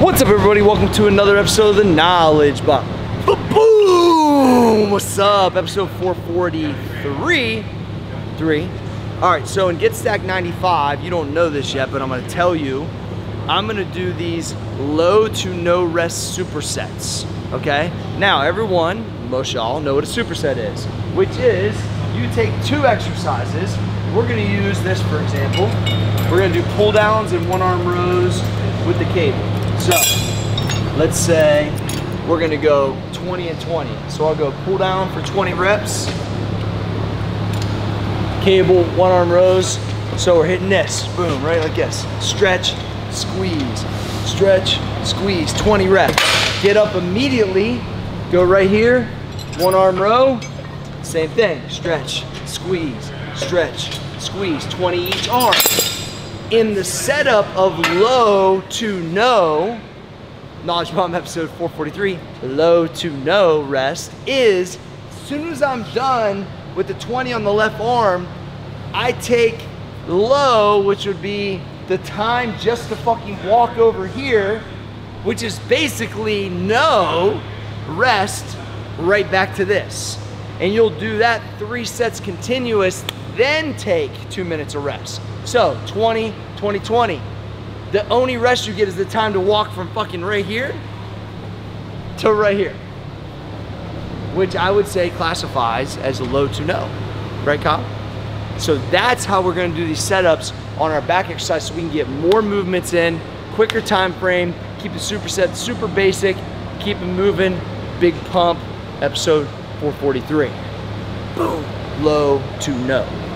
What's up everybody? Welcome to another episode of the Knowledge Bomb. Boom! What's up? Episode 443. Three. Alright, so in Get Stack 95, you don't know this yet, but I'm gonna tell you. I'm gonna do these low to no rest supersets. Okay? Now everyone, most y'all know what a superset is, which is you take two exercises. We're gonna use this for example. We're gonna do pull downs and one arm rows with the cable. So let's say we're gonna go 20 and 20. So I'll go pull down for 20 reps, cable, one arm rows. So we're hitting this, boom, right like this. Stretch, squeeze, stretch, squeeze, 20 reps. Get up immediately, go right here, one arm row, same thing, stretch, squeeze, stretch, squeeze, 20 each arm in the setup of low to no, Knowledge Bomb episode 443, low to no rest is as soon as I'm done with the 20 on the left arm, I take low, which would be the time just to fucking walk over here, which is basically no rest right back to this. And you'll do that three sets continuous, then take two minutes of rest. So 20, 20, 20. The only rest you get is the time to walk from fucking right here to right here. Which I would say classifies as a low to no. Right, Kyle? So that's how we're gonna do these setups on our back exercise so we can get more movements in, quicker time frame, keep the superset super basic, keep it moving, big pump, episode 443. Boom, low to no.